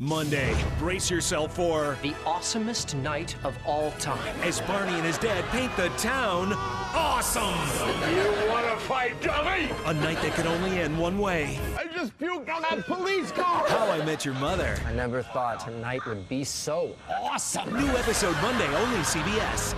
Monday, brace yourself for The awesomest night of all time. as Barney and his dad paint the town awesome. You want to fight, dummy? A night that could only end one way. I just puked on that police car. How I Met Your Mother. I never thought tonight would be so awesome. New episode Monday, only CBS.